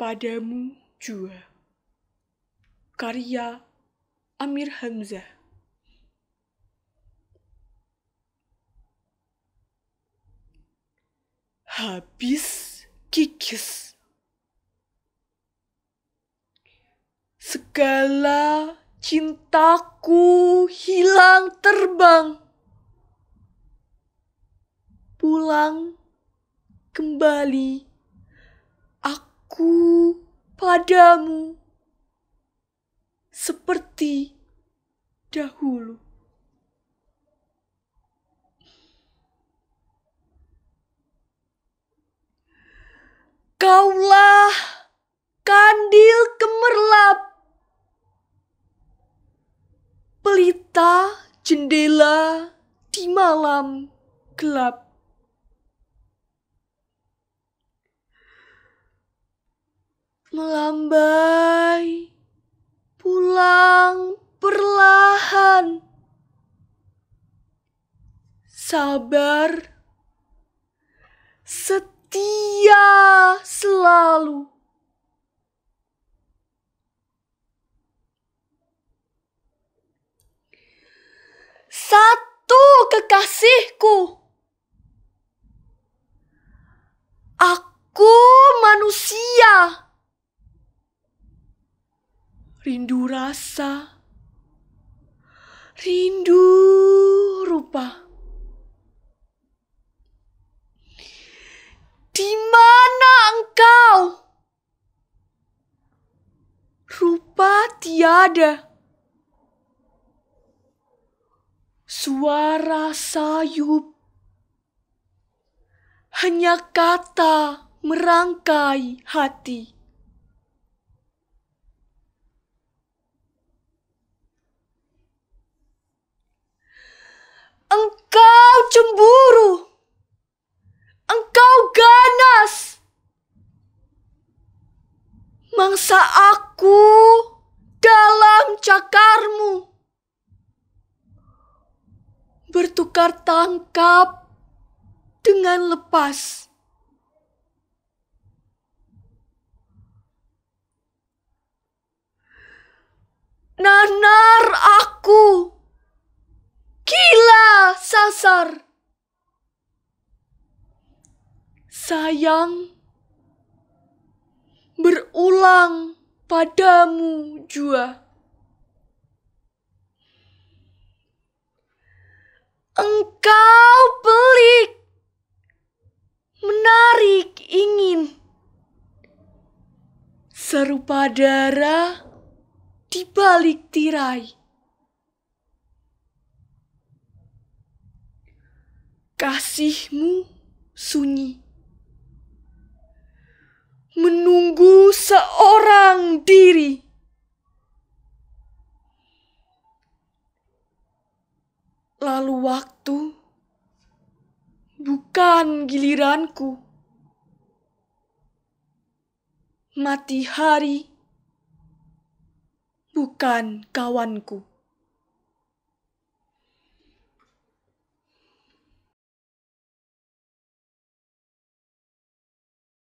Padamu jua. Karya Amir Hamzah. Habis kikis. Segala cintaku hilang terbang. Pulang kembali aku padamu seperti dahulu. Pelita jendela di malam gelap. Melambai pulang perlahan. Sabar, setia selalu. Satu kekasihku. Aku manusia rindu rasa, rindu rupa. Di mana engkau? Rupa tiada. Suara sayup. Hanya kata merangkai hati. Engkau cemburu. Engkau ganas. Mangsa aku dalam cakarmu. Bertukar tangkap dengan lepas. Nanar aku Gila sasar. Sayang berulang padamu jua. Serupa darah di balik tirai. kasihmu sunyi. Menunggu seorang diri. Lalu waktu bukan giliranku. Mati hari bukan kawanku.